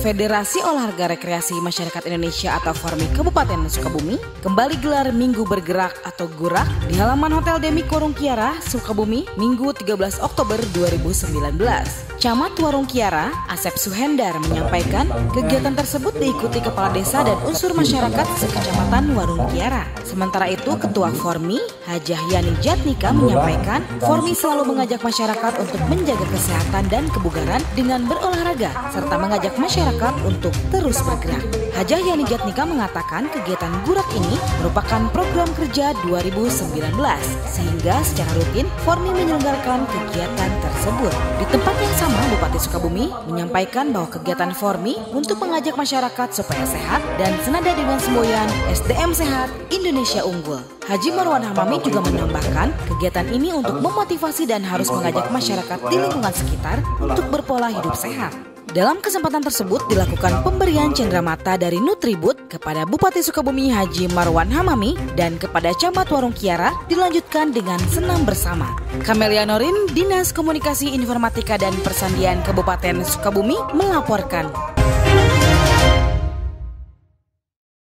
Federasi Olahraga Rekreasi Masyarakat Indonesia atau Formi Kabupaten Sukabumi kembali gelar Minggu Bergerak atau Gurak di halaman Hotel Demi Korung Kiara, Sukabumi, Minggu 13 Oktober 2019. Camat Warung Kiara, Asep Suhendar menyampaikan kegiatan tersebut diikuti kepala desa dan unsur masyarakat sekecamatan Warung Kiara. Sementara itu, Ketua Formi, Hajah Yani Jatnika menyampaikan, Formi selalu mengajak masyarakat untuk menjaga kesehatan dan kebugaran dengan berolahraga serta mengajak masyarakat masyarakat untuk terus bergerak. Hajah Yani Jatnika mengatakan kegiatan Gurak ini merupakan program kerja 2019 sehingga secara rutin Formi menyelenggarakan kegiatan tersebut. Di tempat yang sama Bupati Sukabumi menyampaikan bahwa kegiatan Formi untuk mengajak masyarakat supaya sehat dan senada dengan semboyan SDM sehat Indonesia unggul. Haji Marwan Hamami juga menambahkan kegiatan ini untuk memotivasi dan harus mengajak masyarakat di lingkungan sekitar untuk berpola hidup sehat. Dalam kesempatan tersebut dilakukan pemberian cendramata dari Nutribut kepada Bupati Sukabumi Haji Marwan Hamami dan kepada Camat Warung Kiara dilanjutkan dengan senam bersama. Kamelia Norin, Dinas Komunikasi Informatika dan Persandian Kabupaten Sukabumi melaporkan.